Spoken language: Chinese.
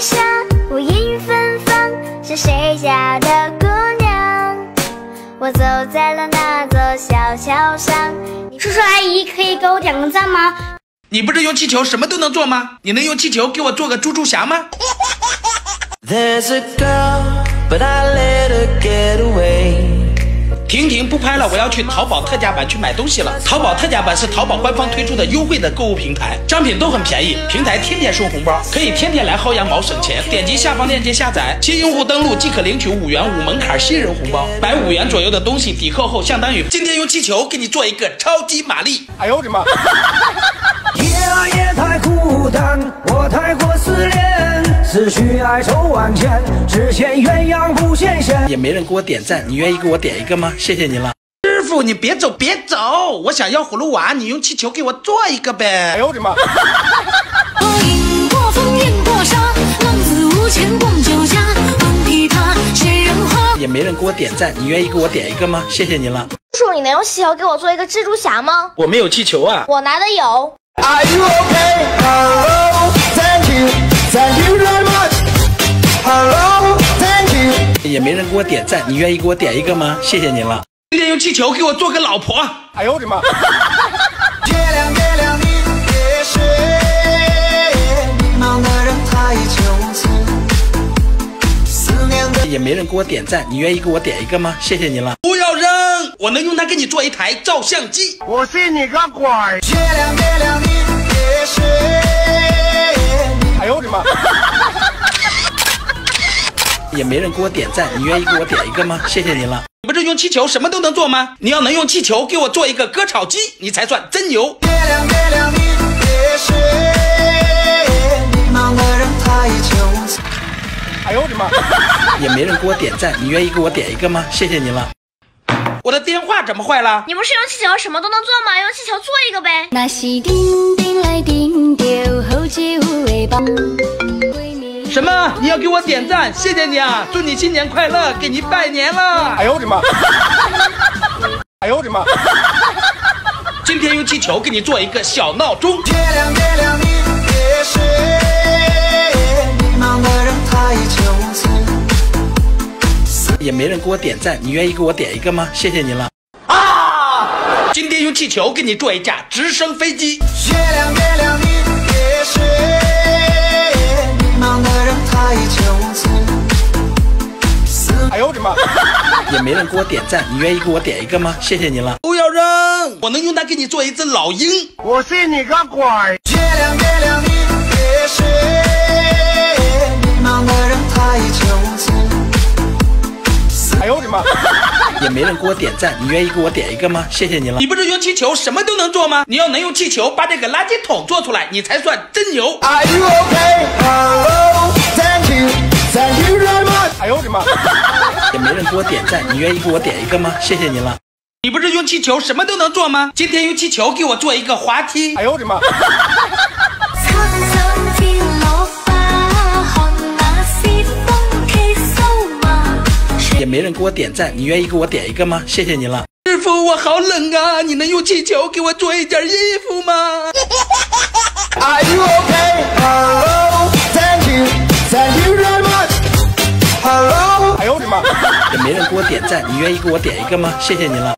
下，我烟雨芬芳，是谁家的姑娘？我走在了那座小桥上。叔叔阿姨可以给我点个赞吗？你不是用气球什么都能做吗？你能用气球给我做个猪猪侠吗？There's a girl, but I let her get away. 婷婷不拍了，我要去淘宝特价版去买东西了。淘宝特价版是淘宝官方推出的优惠的购物平台，商品都很便宜，平台天天送红包，可以天天来薅羊毛省钱。点击下方链接下载，新用户登录即可领取五元无门槛新人红包，买五元左右的东西抵扣后相当于今天用气球给你做一个超级玛丽。哎呦我的妈！夜啊夜太孤单，我太过思念，思绪哀愁万千，只羡鸳鸯不羡仙。也没人给我点赞，你愿意给我点一个吗？谢谢您了。师傅，你别走，别走！我想要葫芦娃，你用气球给我做一个呗。哎呦我的妈！我饮过风，饮过沙，浪子无钱逛酒家。问题他谁人花？也没人给我点赞，你愿意给我点一个吗？谢谢您了。叔叔，你能用气球给我做一个蜘蛛侠吗？我没有气球啊。我拿的有。Are you okay? Hello, thank you, thank you 也没人给我点赞，你愿意给我点一个吗？谢谢您了。今天用气球给我做个老婆。哎呦我的妈！月亮，月亮，你别睡，迷茫的人太憔悴。思念的也没人给我点赞，你愿意给我点一个吗？谢谢您了。不要扔，我能用它给你做一台照相机。我信你个鬼！月亮，月亮，你别睡，哎呦我的妈！也没人给我点赞，你愿意给我点一个吗？谢谢您了。你不是用气球什么都能做吗？你要能用气球给我做一个割草机，你才算真牛。月亮，月亮，你别睡，迷茫的人太憔悴。哎呦我的妈！也没人给我点赞，你愿意给我点一个吗？谢谢您了。我的电话怎么坏了？你不是用气球什么都能做吗？用气球做一个呗。那是叮叮来叮掉好酒的棒。什么？你要给我点赞？谢谢你啊！祝你新年快乐，给您拜年了。哎呦我的妈！哎呦我的妈！今天用气球给你做一个小闹钟。月亮，月亮，你别睡，迷茫的人太憔悴。也没人给我点赞，你愿意给我点一个吗？谢谢您了。啊！今天用气球给你做一架直升飞机。月亮，月亮，哎呦我的妈！也没人给我点赞，你愿意给我点一个吗？谢谢您了。不要扔，我能用它给你做一只老鹰。我信你个鬼！月亮，月亮，你别睡，迷茫的人太憔悴。哎呦我的妈！也没人给我点赞，你愿意给我点一个吗？谢谢您了。你不是用气球什么都能做吗？你要能用气球把这个垃圾桶做出来，你才算真牛。Are you okay? Hello, thank you, thank you very much. 哎呦我的妈！也没人给我点赞，你愿意给我点一个吗？谢谢您了。你不是用气球什么都能做吗？今天用气球给我做一个滑梯。哎呦我的妈！也没人给我点赞，你愿意给我点一个吗？谢谢您了。师傅，我好冷啊，你能用气球给我做一件衣服嗎？Are you 给我点赞，你愿意给我点一个吗？谢谢您了。